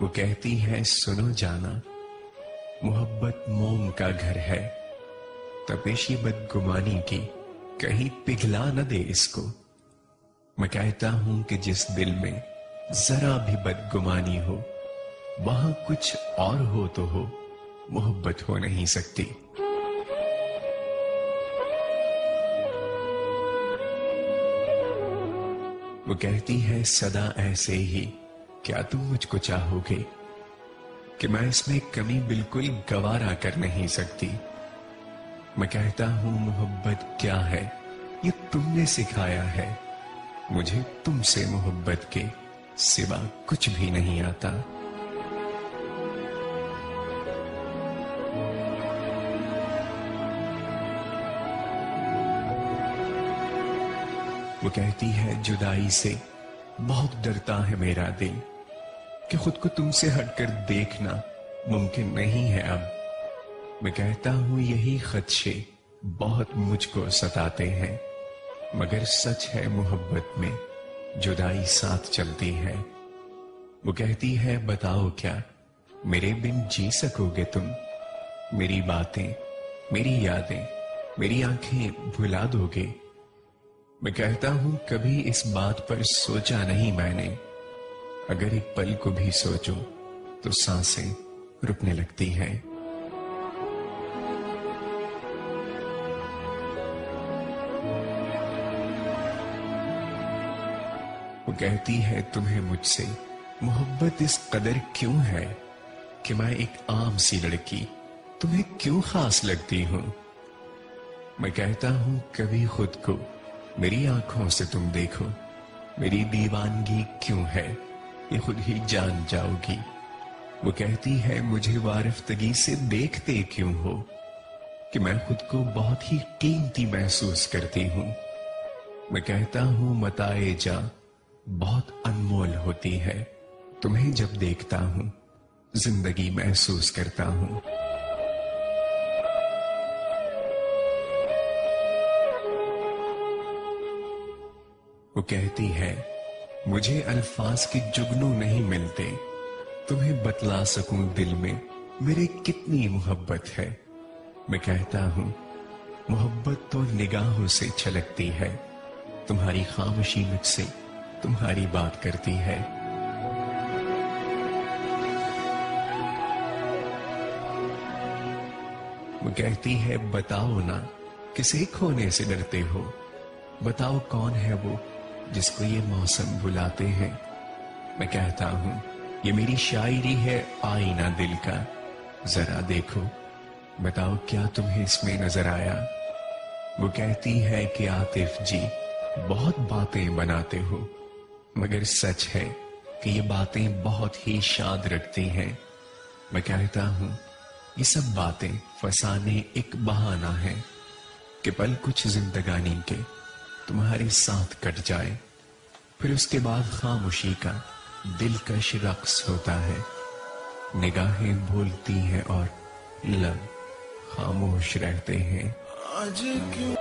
वो कहती है, सुनो जाना, मोहब्बत मोम का घर है। तपेशी बदगुमानी की, कहीं पिघला न दे इसको। मैं कहता हूँ कि जिस दिल में जरा भी बदगुमानी हो, वहाँ कुछ और हो तो हो, मोहब्बत हो नहीं सकती। वो कहती है, सदा ऐसे ही क्या तुम मुझको चाहोगे कि मैं इसमें कमी बिल्कुल गवारा कर नहीं सकती? मैं कहता हूँ, मोहब्बत क्या है? ये तुमने सिखाया है। मुझे तुमसे मोहब्बत के सिवा कुछ भी नहीं आता। वो कहती है, जुदाई से बहुत डरता है मेरा दिल। कि खुद को तुमसे हटकर देखना मुमकिन नहीं है अब। मैं कहता हूँ, यही खदशे बहुत मुझको सताते हैं, मगर सच है मोहब्बत में जुदाई साथ चलती है। वो कहती है, बताओ क्या, मेरे बिन जी सकोगे तुम? मेरी बातें, मेरी यादें, मेरी आँखें भुला दोगे? मैं कहता हूँ, कभी इस बात पर सोचा नहीं मैंने। अगर एक पल को भी सोचो तो साँसें रुकने लगती हैं। वो कहती है, तुम्हें मुझसे मोहब्बत इस कदर क्यों है कि मैं एक आम सी लड़की? तुम्हें क्यों खास लगती हूँ? मैं कहता हूँ, कभी खुद को मेरी आँखों से तुम देखो, मेरी दीवानगी क्यों है? खुद ही जान जाओगी। वो कहती है, मुझे वारिफ्तगी से देखते क्यों हो? कि मैं खुद को बहुत ही कीमती महसूस करती हूँ। मैं कहता हूँ, मताए जा, बहुत अनमोल होती है। तुम्हें जब देखता हूँ, ज़िंदगी महसूस करता हूँ। वो कहती है मुझे अल्फाज के जुगनू नहीं मिलते। तुम्हें बतला सकूँ दिल में, मेरे कितनी मोहब्बत है। मैं कहता हूँ, मोहब्बत तो निगाहों से छलकती है। तुम्हारी खामोशी मुझसे तुम्हारी बात करती है। वो कहती है, बताओ ना, किसे खोने से डरते हो? बताओ कौन है वो? जिसको ये मौसम बुलाते हैं। मैं कहता हूँ, ये मेरी शायरी है आईना दिल का। जरा देखो, बताओ क्या तुम्हें इसमें नज़र आया? वो कहती है कि आतिफ जी, बहुत बातें बनाते हो, मगर सच है कि ये बातें बहुत ही शाद रखती हैं। मैं कहता हूँ, ये सब बातें फसाने एक बहाना है कि पल कुछ जिंदगानी के तुम्हारे साथ कट जाए, फिर उसके बाद खामोशी का दिलकश रक्स होता है। निगाहें भूलती हैं और लब खामोश रहते हैं। आज क्यों